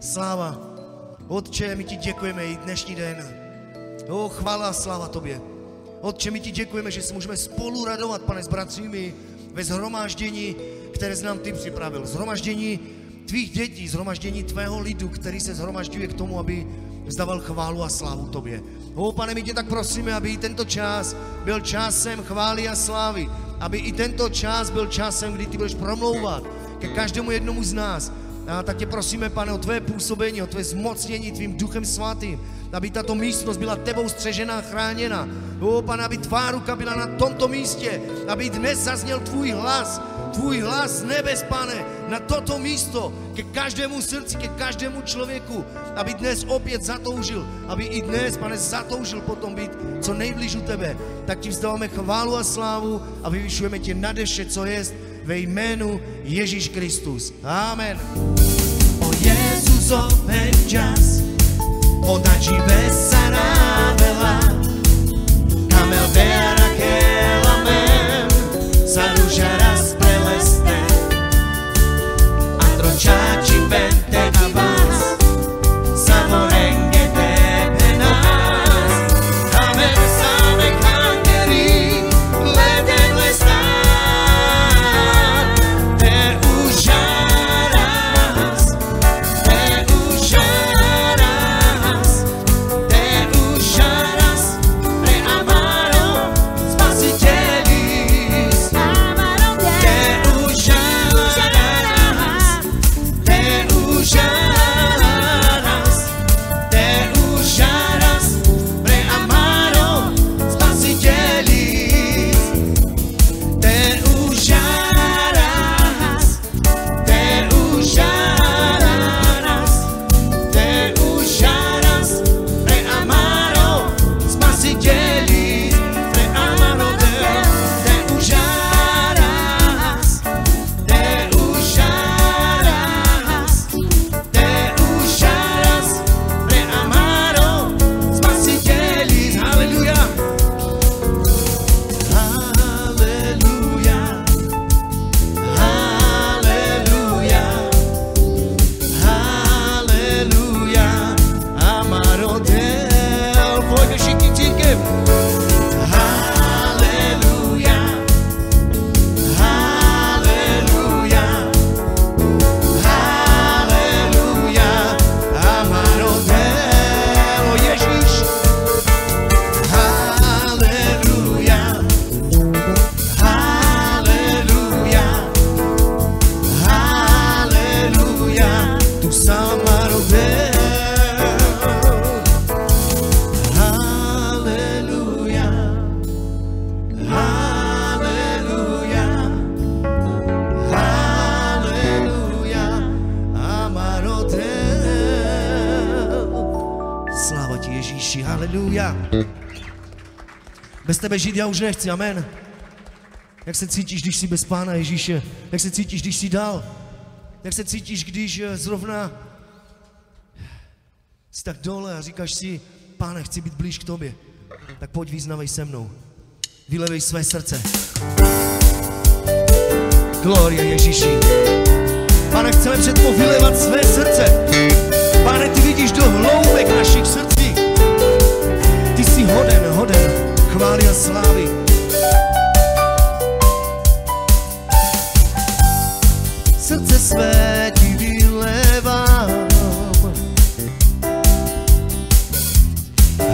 Sláva. Otče, my ti děkujeme i dnešní den. O, chvála a sláva tobě. Otče, my ti děkujeme, že se můžeme spolu radovat, pane, s bratřími ve zhromáždění, které jsi nám ty připravil. Zhromáždění tvých dětí, zhromáždění tvého lidu, který se zhromažďuje k tomu, aby vzdával chválu a slávu tobě. O, pane, my tě tak prosíme, aby i tento čas byl časem chvály a slávy. Aby i tento čas byl časem, kdy ty budeš promlouvat ke každému jednomu z nás. A tak tě prosíme, pane, o tvé působení, o tvé zmocnění tvým duchem svatým, aby tato místnost byla tebou střežená chráněna. O, pane, aby tvá ruka byla na tomto místě, aby dnes zazněl tvůj hlas, tvůj hlas z nebes, pane, na toto místo, ke každému srdci, ke každému člověku, aby dnes opět zatoužil, aby i dnes, pane, zatoužil potom být co nejblíž u tebe. Tak ti vzdáváme chválu a slávu a vyvyšujeme tě nade vše, co jest, ve jménu Ježíš Kristus. Amen. O Jezus open čas, odači besara vela, kamel deara kelamem, sarujaras preleste, androchachi bente abas, Bez tebe žít já už nechci, amen. Jak se cítíš, když jsi bez Pána Ježíše? Jak se cítíš, když jsi dál? Jak se cítíš, když eh, zrovna jsi tak dole a říkáš si, Páne, chci být blíž k tobě. Tak pojď význavej se mnou. Vylevej své srdce. Gloria Ježíši. Pane, chceme před tebou vylevat své srdce. Pane, ty vidíš do hloubek našich srdcí. Hoden, hoden chvály a slávy. srdce své ti vylevám.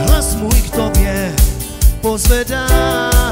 Hlas můj k tobě pozvedám.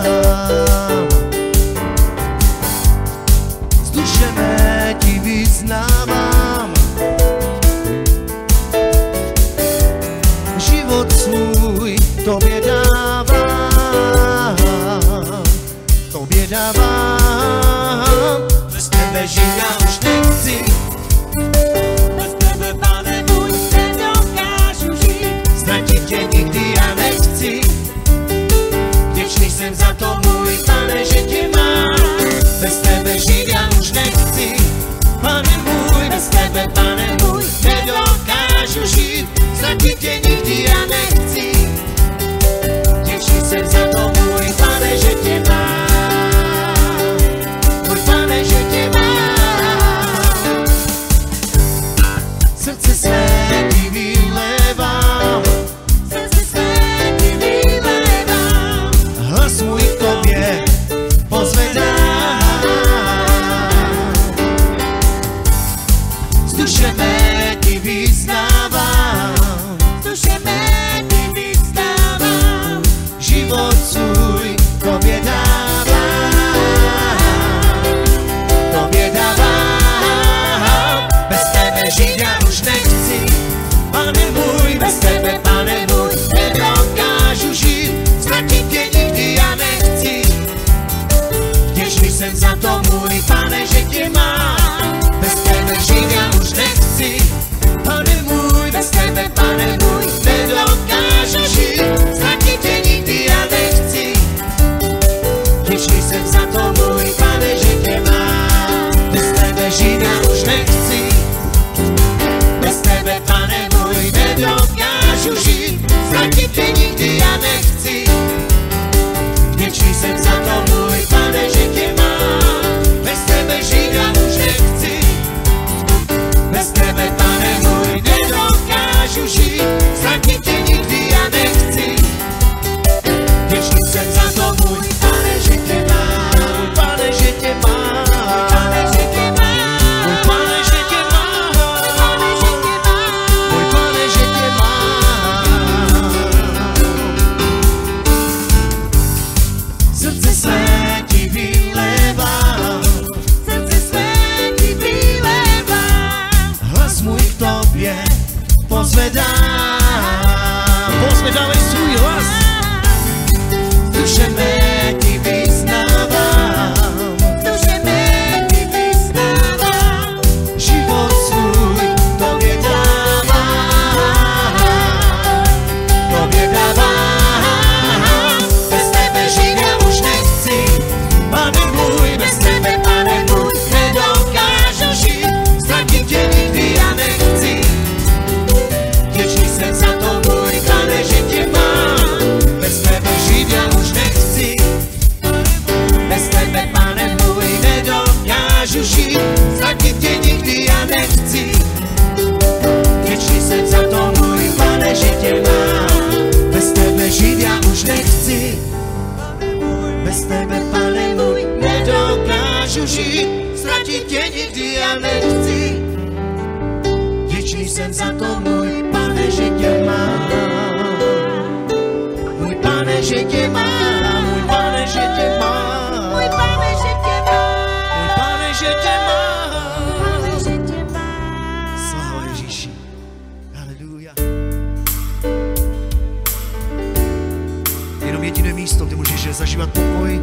může zažívat pokoj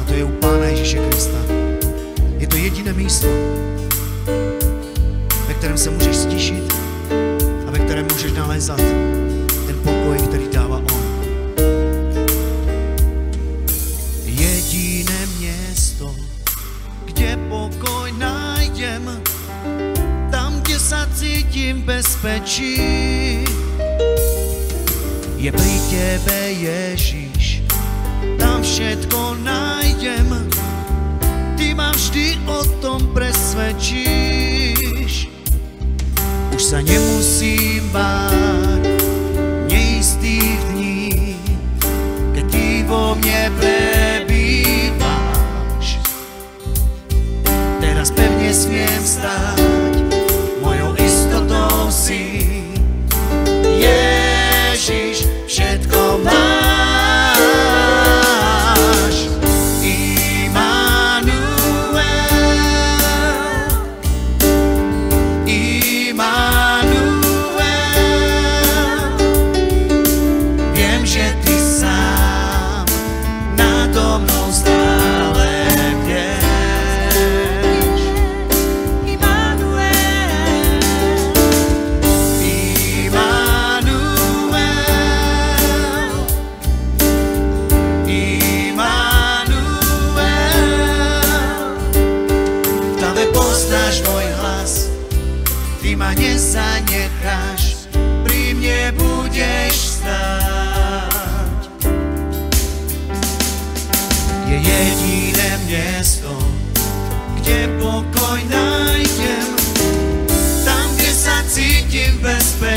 a to je u Pána Ježíše Krista. Je to jediné místo, ve kterém se můžeš stišit a ve kterém můžeš nalézat ten pokoj, který dává On. Jediné město, kde pokoj najdem, tam, kde se cítím bezpečí je pri tebe Ježiš, tam všetko nájdem, ty ma vždy o tom presvedčíš. Už sa nemůžu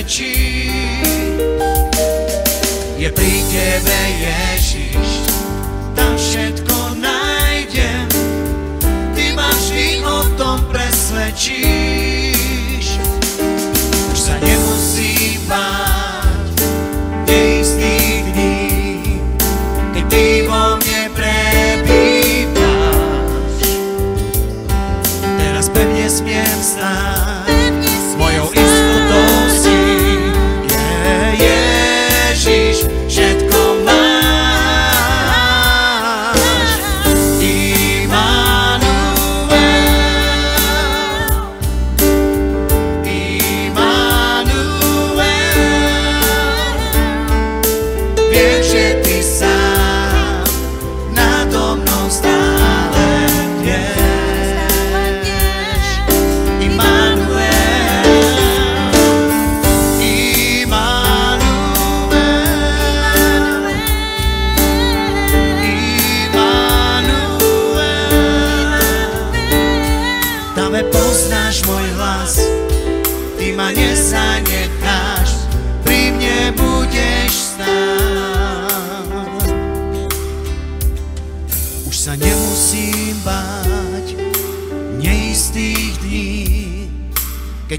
bezpečí. Je pri tebe Ježiš, tam všetko nájdem, ty máš vždy o tom presvedčíš.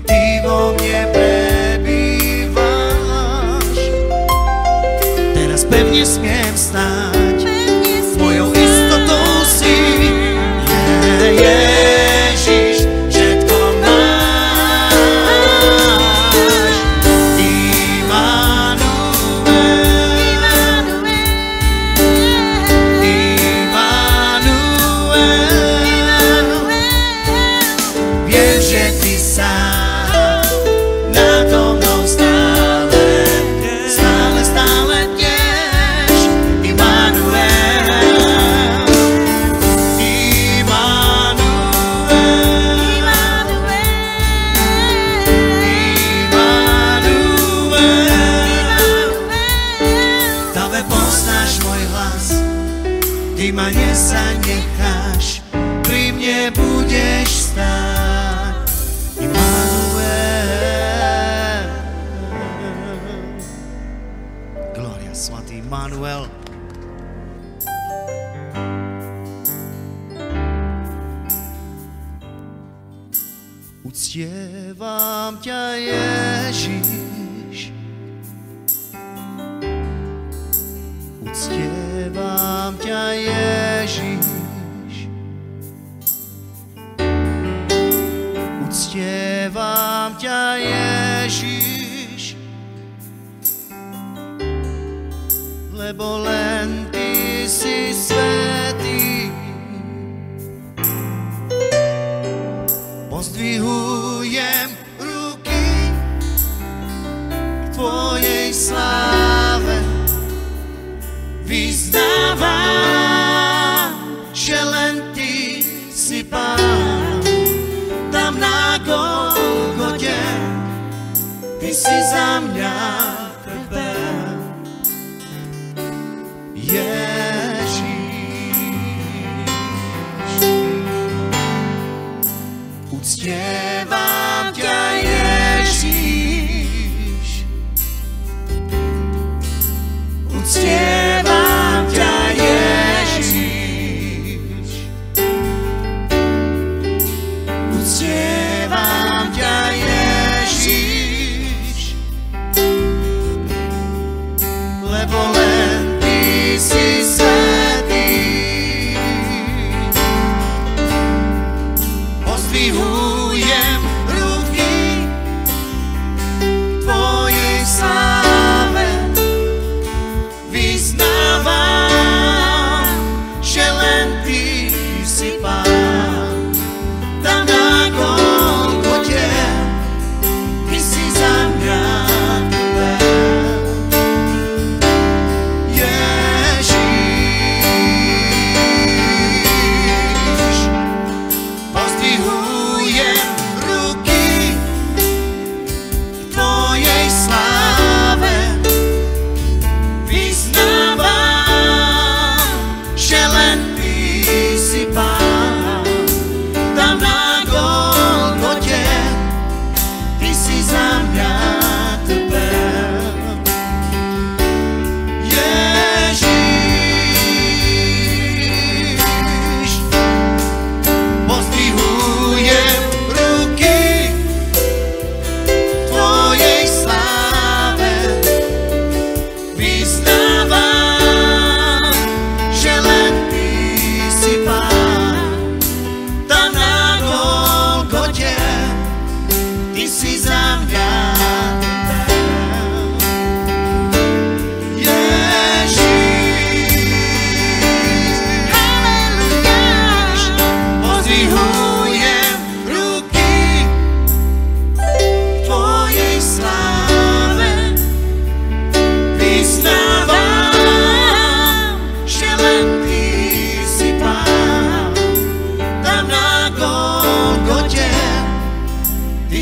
ty vo mne prebývaš. Teraz pevne smiem stáť, mojou istotou si je, Ježiš, všetko máš. Immanuel, Immanuel, viem, že ty sám Ciebie wam kiajesi, Ty si za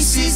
Ty si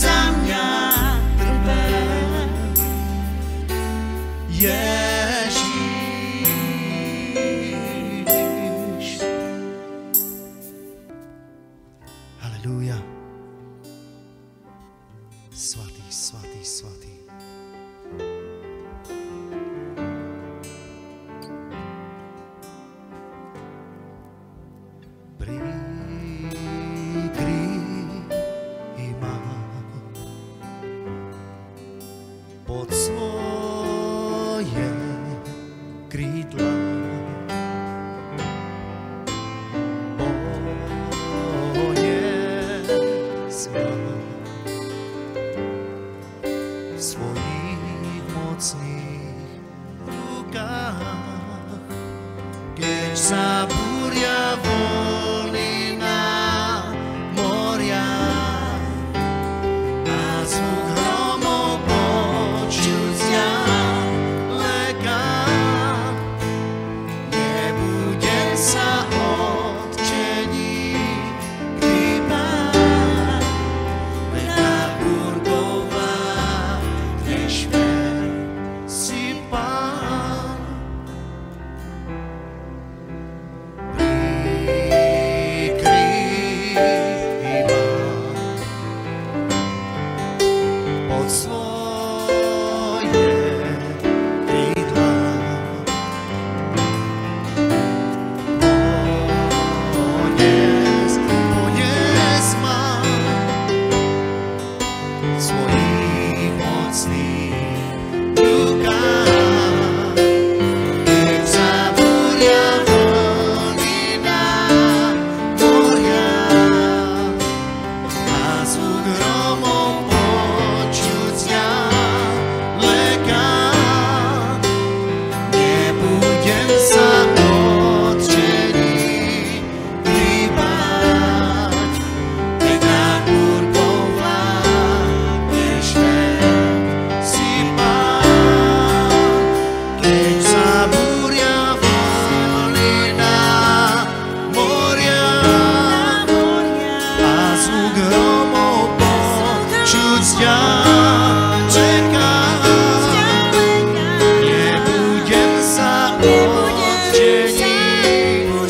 so good.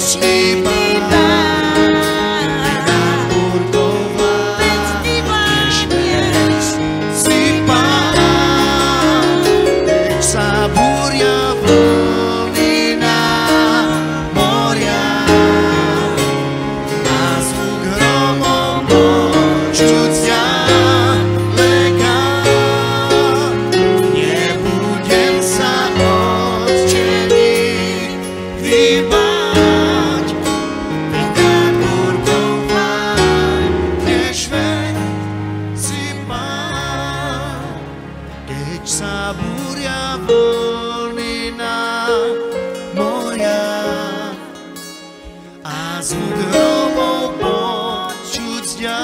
sleep. Μούρια βόνινα μωριά Ας μου δρόμο πω τσουτζιά